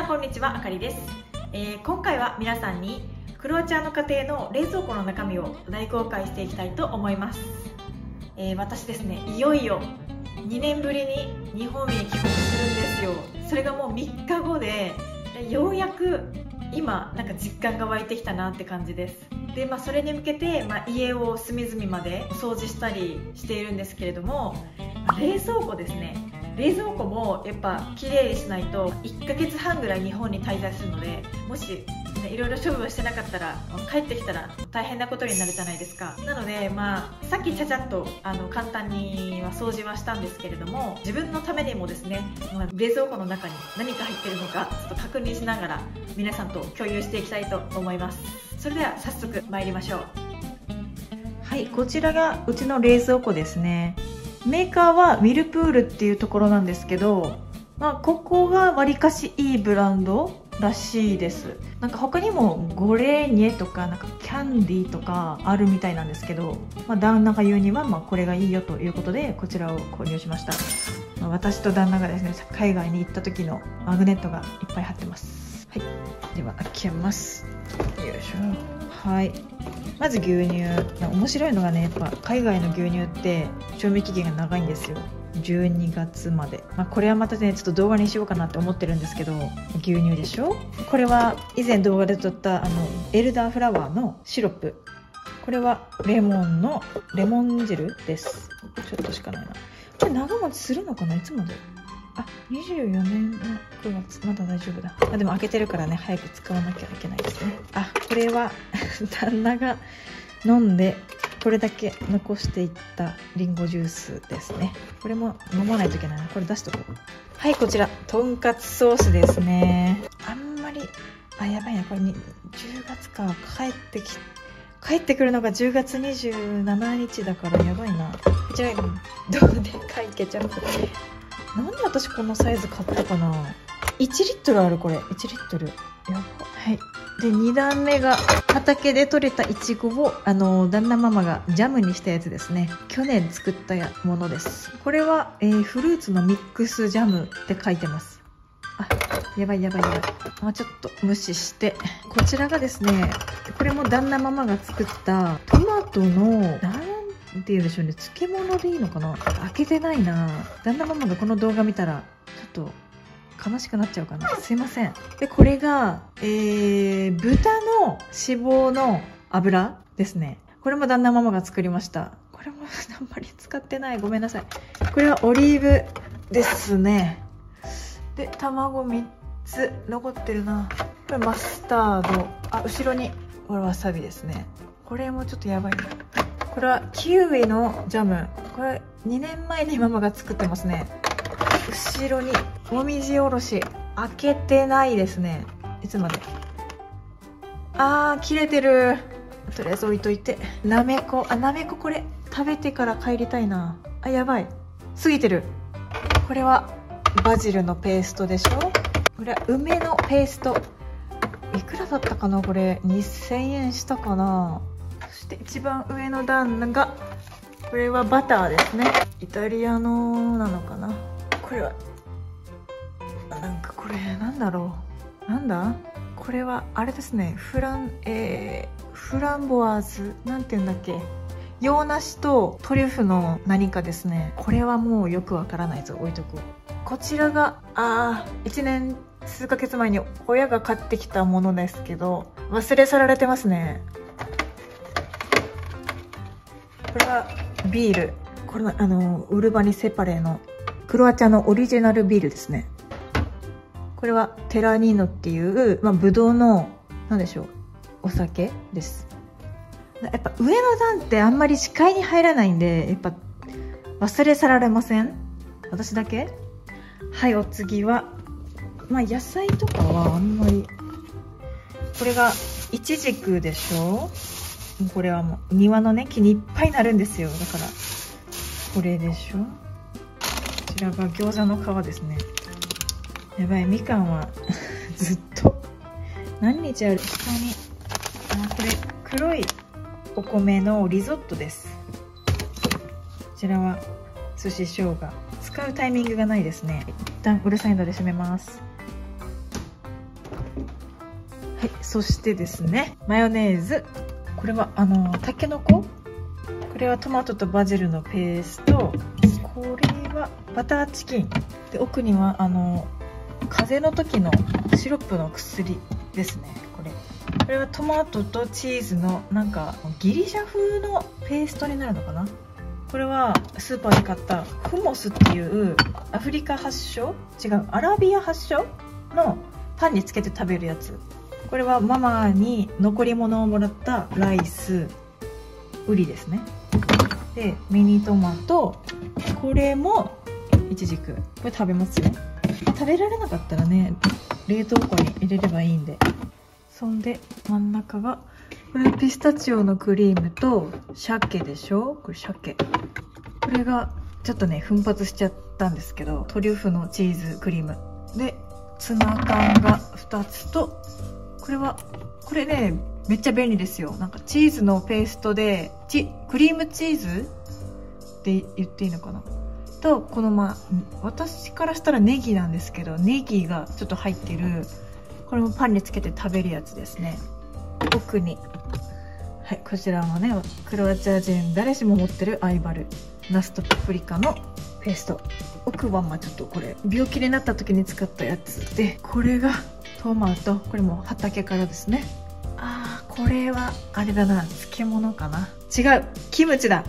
さんこんにちはあかりです、えー今回は皆さんにクロアチアの家庭の冷蔵庫の中身を大公開していきたいと思います、えー私ですねいよいよ2年ぶりに日本に帰国するんですよ。それがもう3日後でようやく今なんか実感が湧いてきたなって感じです。で、まあ、それに向けて、まあ、家を隅々まで掃除したりしているんですけれども冷蔵庫ですね。冷蔵庫もやっぱ綺麗にしないと1ヶ月半ぐらい日本に滞在するのでもし、ね、いろいろ処分してなかったら帰ってきたら大変なことになるじゃないですか。なのでまあさっきちゃちゃっとあの簡単には掃除はしたんですけれども自分のためにもですね、まあ冷蔵庫の中に何か入ってるのかちょっと確認しながら皆さんと共有していきたいと思います。それでは早速参りましょう。はいこちらがうちの冷蔵庫ですね。メーカーはウィルプールっていうところなんですけど、まあ、ここがわりかしいいブランドらしいです。なんか他にもゴレーニェとかなんかキャンディーとかあるみたいなんですけど、まあ、旦那が言うにはまあこれがいいよということでこちらを購入しました、まあ私と旦那がですね海外に行った時のマグネットがいっぱい貼ってます。はい。では開けます。よいしょ。はいまず牛乳。面白いのがねやっぱ海外の牛乳って賞味期限が長いんですよ。12月まで、まあ、これはまたねちょっと動画にしようかなって思ってるんですけど牛乳でしょ？これは以前動画で撮ったあのエルダーフラワーのシロップ。これはレモンのレモン汁です。ちょっとしかないな。これ長持ちするのかないつまで？あ24年の9月。まだ大丈夫だ。あでも開けてるからね。早く使わなきゃいけないですね。あこれは 旦那が飲んでこれだけ残していったリンゴジュースですね。これも飲まないといけないな。これ出しとこう。はいこちら。とんかつソースですね。あんまりあやばいな。これに10月か。帰ってき帰ってくるのが10月27日だからやばいな。こちらどうでかいケチャップなんで私このサイズ買ったかな？1リットルあるこれ。1リットル。やば。はい。で2段目が畑で採れたいちごをあの旦那ママがジャムにしたやつですね。去年作ったやものです。これは、えーフルーツのミックスジャムって書いてます。あやばいやばいやばい。まあちょっと無視して。こちらがですねこれも旦那ママが作ったトマトのなて言うんでしょうね。漬物でいいのかな？開けてないな。旦那ママがこの動画見たらちょっと悲しくなっちゃうかな。すいません。でこれがえー、豚の脂肪の油ですね。これも旦那ママが作りました。これもあんまり使ってない。ごめんなさい。これはオリーブですね。で卵3つ。残ってるな。これマスタード。あ後ろにこれわさびですね。これもちょっとやばいな。これはキウイのジャム。これ2年前にママが作ってますね。後ろにもみじおろし。開けてないですね。いつまで？あー切れてる。とりあえず置いといて。なめこ。あなめここれ。食べてから帰りたいな。あやばい。過ぎてる。これはバジルのペーストでしょ？これは梅のペースト。いくらだったかな？これ。2000円したかな？そして一番上の段がこれはバターですね。イタリアのなのかな。これはなんかこれなんだろう。なんだ？これはあれですね。フランえー、フランボワーズ。なんて言うんだっけ？洋梨とトリュフの何かですね。これはもうよくわからないぞ。置いとこう。こちらがあ1年数ヶ月前に親が買ってきたものですけど忘れ去られてますね。これはビール。これはあのウルバニセパレのクロアチアのオリジナルビールですね。これはテラニーノっていう、まあ、ブドウの何でしょうお酒です。やっぱ上の段ってあんまり視界に入らないんでやっぱ忘れ去られません？私だけ？はいお次はまあ野菜とかはあんまり。これがイチジクでしょ？これはもう庭のね木にいっぱいなるんですよ。だからこれでしょ？こちらが餃子の皮ですね。やばいみかんは ずっと何日ある？下にあこれ黒いお米のリゾットです。こちらは寿司生姜。使うタイミングがないですね。一旦うるさいので閉めます。はいそしてですねマヨネーズ。これはあのたけのここれはトマトとバジルのペースト。これはバターチキン。で奥にはあの風邪の時のシロップの薬ですね。これ。これはトマトとチーズのなんかギリシャ風のペーストになるのかな？これはスーパーで買ったフモスっていうアフリカ発祥？違うアラビア発祥？のパンにつけて食べるやつ。これはママに残り物をもらったライス。ウリですね。でミニトマト。これもイチジクこれ食べますよ。食べられなかったらね冷凍庫に入れればいいんで。そんで真ん中がこれピスタチオのクリームと鮭でしょ？これ鮭。これがちょっとね奮発しちゃったんですけどトリュフのチーズクリーム。でツナ缶が2つとこれはこれねめっちゃ便利ですよ。なんかチーズのペーストでチクリームチーズ？って言っていいのかな？とこのまあ私からしたらネギなんですけどネギがちょっと入ってるこれもパンにつけて食べるやつですね。奥に。はいこちらもねクロアチア人誰しも持ってるアイバルナスとパプリカのペースト。奥はまあちょっとこれ病気になった時に使ったやつでこれがトマトこれも畑からですね。あーこれはあれだな漬物かな。違うキムチだ。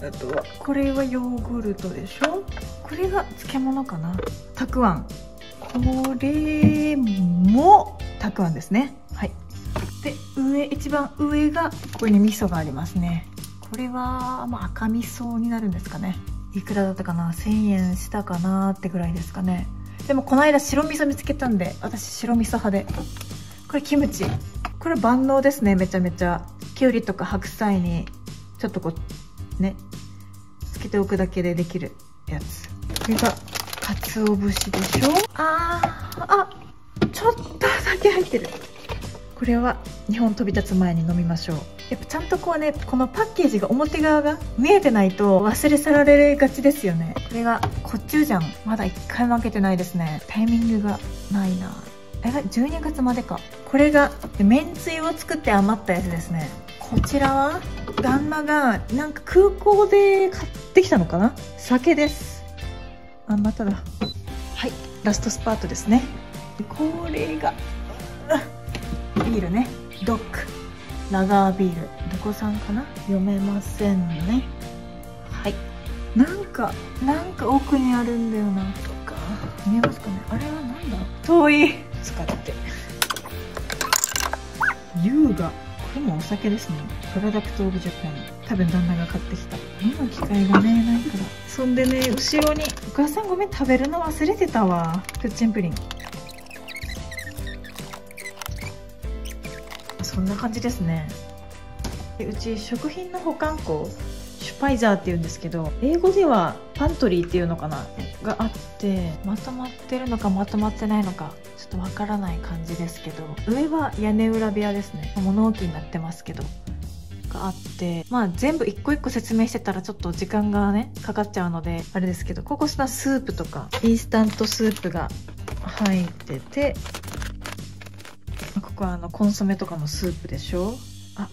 あとは？これはヨーグルトでしょ？これが漬物かな。たくあん。これもたくあんですね。はい。で上一番上がここに味噌がありますね。これは、まあ、赤味噌になるんですかね。いくらだったかな？1000円したかな？ってぐらいですかねでもこの間白味噌見つけたんで私白味噌派で。これキムチ。これ万能ですねめちゃめちゃ。きゅうりとか白菜にちょっとこうねつけておくだけでできるやつ。これが鰹節でしょ？あーあちょっとだけ入ってる。これは日本飛び立つ前に飲みましょう。やっぱちゃんとこうねこのパッケージが表側が見えてないと忘れ去られがちですよね。これがコチュジャンまだ1回も開けてないですね。タイミングがないな。え12月までか。これがめんつゆを作って余ったやつですね。こちらは旦那がなんか空港で買ってきたのかな。酒です。あまただはい。ラストスパートですね。これがビールね。ドックラガービールどこさんかな？読めませんね。はい。なんかなんか奥にあるんだよな。とか。見えますかね？あれは何だ？遠い。使って。優雅。これもお酒ですね。プロダクトオブジャパン。多分旦那が買ってきた。飲む機会がねないから。そんでね後ろに。お母さんごめん。食べるの忘れてたわ。プッチンプリンそんな感じですね。でうち食品の保管庫シュパイザーっていうんですけど英語ではパントリーっていうのかながあってまとまってるのかまとまってないのかちょっとわからない感じですけど上は屋根裏部屋ですね。物置になってますけどがあってまあ全部一個一個説明してたらちょっと時間がねかかっちゃうのであれですけどここしたスープとかインスタントスープが入っててここはあのコンソメとかのスープでしょ？あ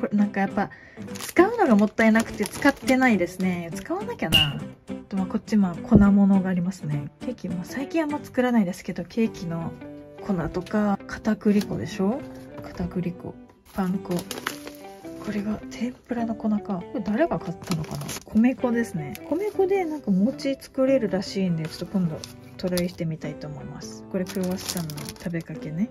これなんかやっぱ使うのがもったいなくて使ってないですね。使わなきゃな。とまあこっちまあ粉物がありますね。ケーキも最近あんま作らないですけどケーキの粉とか片栗粉でしょ？片栗粉パン粉。これが天ぷらの粉か。これ誰が買ったのかな？米粉ですね。米粉でなんか餅作れるらしいんでちょっと今度トライしてみたいと思います。これクロワッサンの食べかけね。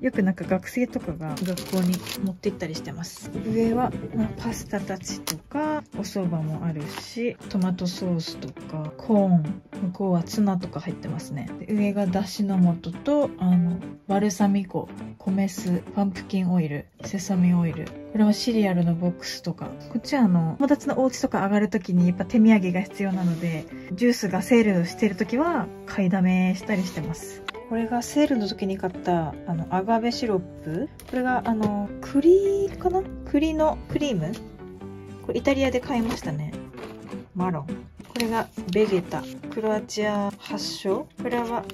よくなんか学生とかが学校に持って行ったりしてます。上は、ま、パスタたちとかお蕎麦もあるしトマトソースとかコーン向こうはツナとか入ってますね。上がだしの素とあのバルサミコ米酢パンプキンオイルセサミオイル。これはシリアルのボックスとか。こっちはあの友達のお家とか上がる時にやっぱ手土産が必要なのでジュースがセールしてる時は買いだめしたりしてます。これがセールの時に買ったあのアガベシロップ。これがあの栗かな？栗のクリーム？これイタリアで買いましたね。マロン。これがベゲタ。クロアチア発祥。これは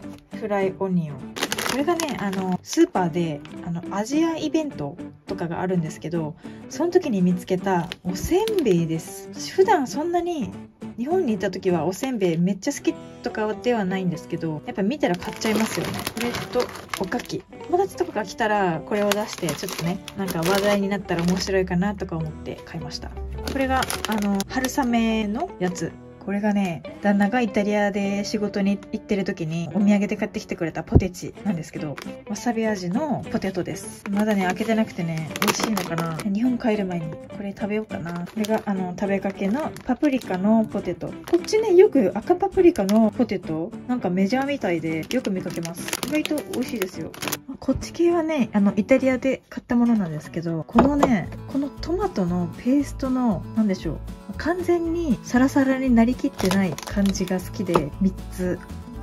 フライオニオン。これがねあのスーパーであのアジアイベントとかがあるんですけどその時に見つけたおせんべいです。普段そんなに日本にいた時はおせんべいめっちゃ好きとかではないんですけどやっぱ見たら買っちゃいますよね。これとおかき。友達とかが来たらこれを出してちょっとねなんか話題になったら面白いかなとか思って買いました。これがあの春雨のやつ。これがね旦那がイタリアで仕事に行ってる時にお土産で買ってきてくれたポテチなんですけどわさび味のポテトです。まだね開けてなくてね美味しいのかな。日本帰る前にこれ食べようかな。これがあの食べかけのパプリカのポテト。こっちねよく赤パプリカのポテトなんかメジャーみたいでよく見かけます。意外と美味しいですよ。こっち系はねあのイタリアで買ったものなんですけどこのねこのトマトのペーストの何でしょう。完全にサラサラになりきってない感じが好きで3つ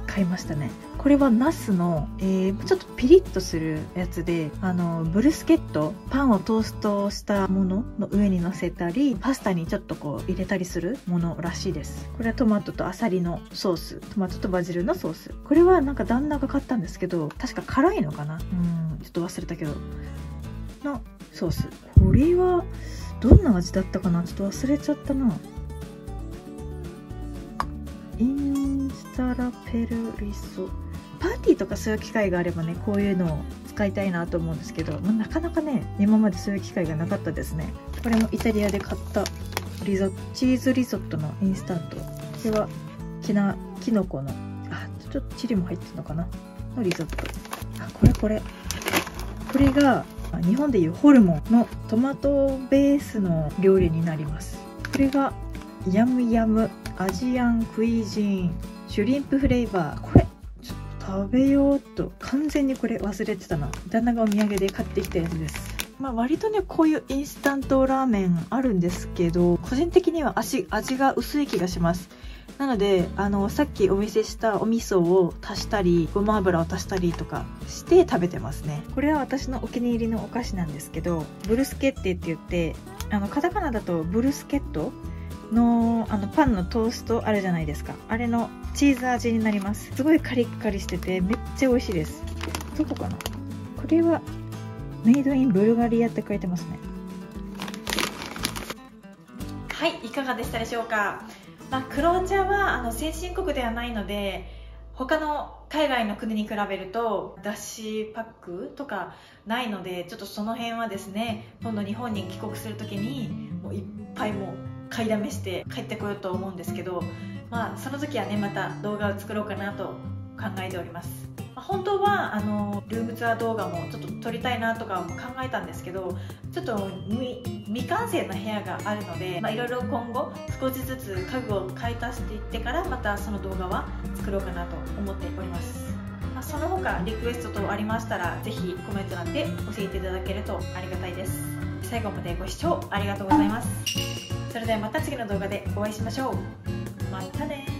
買いましたね。これはナスの、えー、ちょっとピリッとするやつであのブルスケットパンをトーストしたものの上に乗せたりパスタにちょっとこう入れたりするものらしいです。これはトマトとアサリのソーストマトとバジルのソース。これはなんか旦那が買ったんですけど確か辛いのかな？うんちょっと忘れたけど。のソース。これはどんな味だったかな？ちょっと忘れちゃったな。インスタラペルリソ。パーティーとかそういう機会があればねこういうのを使いたいなと思うんですけど、まあ、なかなかね今までそういう機会がなかったですね。これもイタリアで買ったリゾチーズリゾットのインスタント。これはきなきのこのあちょっとチリも入ってるのかな？のリゾット。あこれこれ。これが日本でいうホルモンのトマトベースの料理になります。これがヤムヤムアジアンクイジンシュリンプフレーバー。これちょっと食べようと完全にこれ忘れてたな。旦那がお土産で買ってきたやつです。まあ、割とねこういうインスタントラーメンあるんですけど個人的には味味が薄い気がします。なのであのさっきお見せしたお味噌を足したりごま油を足したりとかして食べてますね。これは私のお気に入りのお菓子なんですけどブルスケッテって言ってあのカタカナだとブルスケットのあのパンのトーストあるじゃないですか。あれのチーズ味になります。すごいカリッカリしててめっちゃ美味しいです。どこかな？これはメイドインブルガリアって書いてますね。はいいかがでしたでしょうか？まあ、クロアチアはあの先進国ではないので他の海外の国に比べると脱脂パックとかないのでちょっとその辺はですね今度日本に帰国する時にもういっぱいもう買いだめして帰ってこようと思うんですけど、まあ、その時はねまた動画を作ろうかなと考えております。本当はあのルームツアー動画もちょっと撮りたいなとかも考えたんですけどちょっと未完成な部屋があるので、いろいろ今後少しずつ家具を買い足していってからまたその動画は作ろうかなと思っております、まあ、その他リクエスト等ありましたらぜひコメント欄で教えていただけるとありがたいです。最後までご視聴ありがとうございます。それではまた次の動画でお会いしましょう。またね